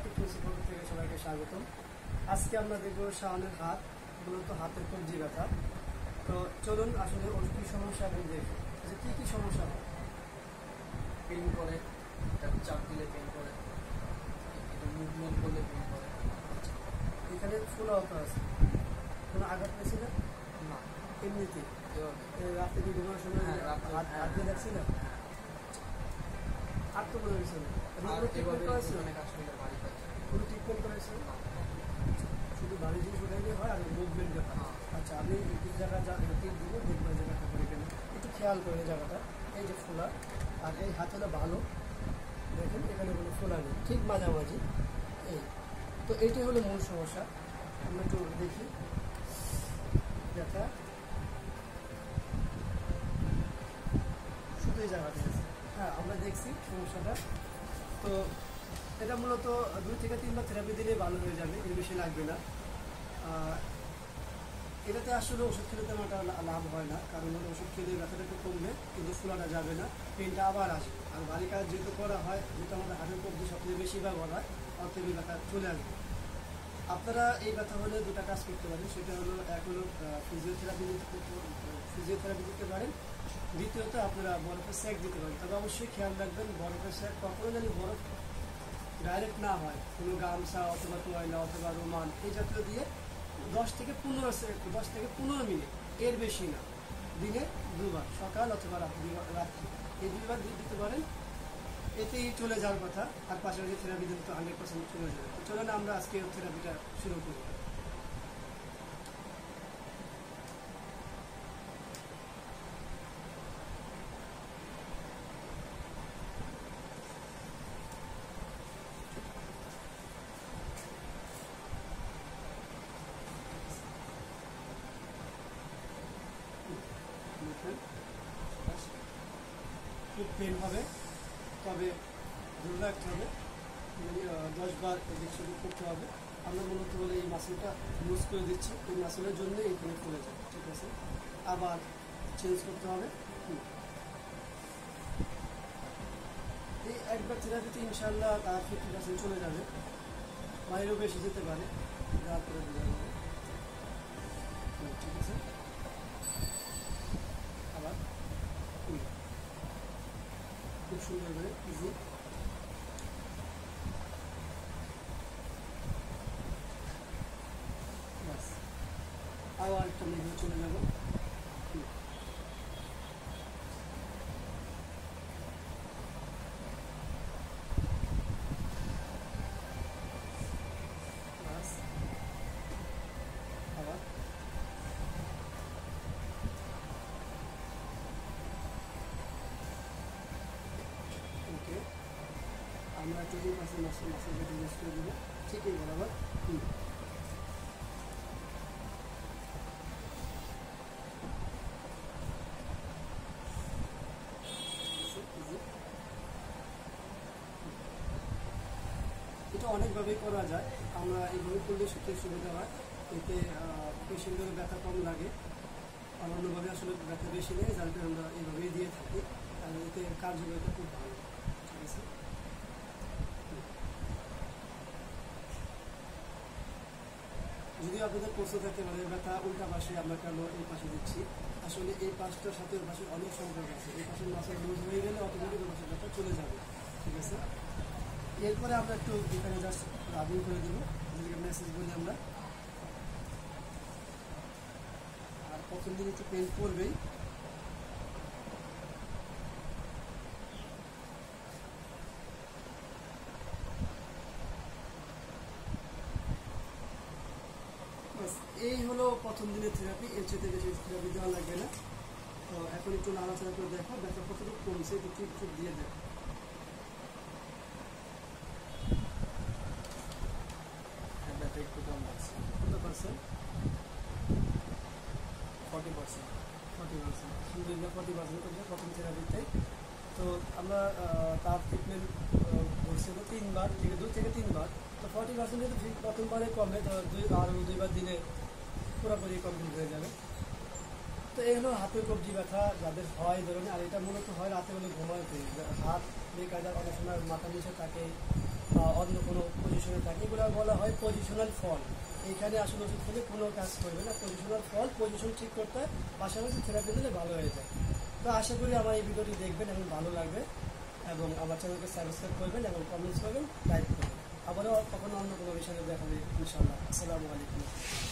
থেকে সবাইকে স্বাগতম। আজকে আমরা দেখব হাত মূলত হাতের কবজি ব্যথা তো চলুন আসলে ওর কি সমস্যা আমি দেখি। যে কি কি সমস্যা হয়? পেন করে চাপ দিলে পেন করে মুভমেন্ট করলে পেন করে। এখানে ফুলা আছে। কোনো আঘাত পেয়েছি না। না এমনিতে? এভাবে এ রাতে কি ঘুমানোর সময় হ্যাঁ, হাত হ্যাঁ। হাত দিয়ে দেখছিল আর তো মনে হয়েছে না কোনো ট্রিটমেন্ট করেছে শুধু বাড়ি জিনিস ওটাই হয়, আর মুভমেন্ট ব্যাপার। আচ্ছা আমি এই জায়গা যা টিপ দিব, দেখব এই জায়গাটা করে কেন একটু খেয়াল করে জায়গাটা। এই যে ফোলা, আর এই হাত হলো ভালো দেখেন, এখানে কোনো ফোলা নেই। ঠিক মাঝামাঝি। এই। তো এইটাই হলো মূল সমস্যা। আমরা একটু দেখি। ব্যথা শুধু এই জায়গাটা হ্যাঁ আমরা দেখছি সমস্যাটা। তো এটা মূলত দুই থেকে তিনবার থেরাপি দিলে ভালো হয়ে যাবে, এর বেশি লাগবে না। এটাতে আসলে ওষুধ খেলে তেমন একটা লাভ হয় না, কারণ ওষুধ খেলে ব্যথাটা একটু কমবে, কিন্তু ফুলাটা যাবে না, পেনটা আবার আসবে। আর বাড়ি কাজ যেহেতু করা হয়, যেহেতু আমাদের হাতের কবজি সবচেয়ে বেশি ব্যবহার হয় অর্থে এই ব্যথা চলে আসবে। আপনারা এই ব্যথা হলে দুটা কাজ করতে পারেন, সেটা হলো এক হলো ফিজিওথেরাপি ফিজিওথেরাপি দিতে পারেন, দ্বিতীয়ত আপনারা বরফের স্যাক দিতে পারেন। তবে অবশ্যই খেয়াল রাখবেন, বরফের স্যাক কখনো জানি বরফ ডাইরেক্ট না হয়, কোনো গামছা অথবা তোয়াইলা অথবা রোমান এই জাতীয় দিয়ে দশ থেকে পনেরো দশ থেকে পনেরো মিনিট, এর বেশি না। দিনে দুবার, সকাল অথবা রাত্রি রাত্রি। এই দুইবার দিয়ে দিতে পারেন, এতেই চলে যাওয়ার কথা। আর পাশাপাশি থেরাপি দিলে তো হান্ড্রেড পার্সেন্ট চলে যাবে। চলে চলুন আমরা আজকে থেরাপিটা শুরু করি দেখেন খুব পেন হবে। তবে ধরে রাখতে হবে মানে, আহ, দশ বার এদিক সেদিক করতে হবে। আমরা মূলত বলে এই মাসেলটা ইউজ করে দিচ্ছি। এই মাসেলের জন্য এইখানে খুলে যায় ঠিক আছে? আবার চেঞ্জ করতে হবে। এই একবার থেরাপিতে ইনশাল্লাহ তার ফিফটি পার্সেন্ট চলে যাবে। বাইরেও বেশি যেতে পারে। হুম, ঠিক আছে? আবার। খুব সুন্দর করে ইজি ব্যাস আবার একটা মেঘে চলে যাব আমরা যদি পাশে মাসে মাসে যেটা ইউজ করে দেবো ঠিকই বরাবর হুম এটা অনেকভাবেই করা যায়। আমরা এইভাবে করলে সত্যি সুবিধা হয়। এতে পেশেন্টের ব্যথা কম লাগে। আর অন্যভাবে আসলে ব্যথা বেশি নেই, যার আমরা এইভাবেই দিয়ে থাকি। আর এতে কার্যকারিতা খুব ভালো ঠিক আছে আপনাদের প্রশ্ন থাকতে পারে ব্যথা উল্টা পাশে আমরা কেন এই পাশে দিচ্ছি? আসলে এই পাশটার সাথে ওই পাশে অনেক সম্পর্ক আছে। এই পাশের মাসের লুজ হয়ে গেলে অটোমেটিক ওই পাশের ব্যথা চলে যাবে। ঠিক আছে? এরপরে আমরা একটু এখানে জাস্ট রাবিং করে দেবো। যেটাকে মেসেজ বলি আমরা। আর প্রথম দিন একটু পেন করবেই। এই হলো প্রথম দিনের থেরাপি এর চেয়ে বেশি থেরাপি দেওয়া লাগবে না। তো এখন একটু নাড়াচাড়া করে দেখো ব্যথা কতটুকু কমছে একটু দিয়ে দেখো। হ্যাঁ একটু কম লাগছে কত percent forty percent forty percent forty percent করছে প্রথম থেরাপিতে তো। আমরা তার ট্রিটমেন্ট করছিল তিনবার থেকে দুই থেকে তিনবার। তো ফর্টি পার্সেন্ট যদি প্রথমবারে কমে তো দুই দুইবার দিলে পুরোপুরি কমপ্লিট হয়ে যাবে। তো এই হলো হাতের কবজি ব্যথা, যাদের হয় এই ধরনের আর এটা মূলত হয় রাতে হলে ঘুমাতে। হাত বেকায়দার অনেক সময় মাথা নিচে থাকে, বা অন্য কোনো পজিশন থাকে, এগুলো বলা হয় পজিশনাল ফল এখানে আসলে ওষুধ খেলে কোনো কাজ করবে না। পজিশনাল ফল পজিশন ঠিক করতে হয়, পাশাপাশি থেরাপি দিলে ভালো হয়ে যায়। তো আশা করি আমার এই ভিডিওটি দেখবেন এবং ভালো লাগবে এবং আমার চ্যানেলকে সাবস্ক্রাইব করবেন এবং কমেন্টস করবেন লাইক করবেন। আবারও কখনো অন্য কোনো বিষয়ে দেখা হবে, ইনশাআল্লাহ। আসসালামু আলাইকুম।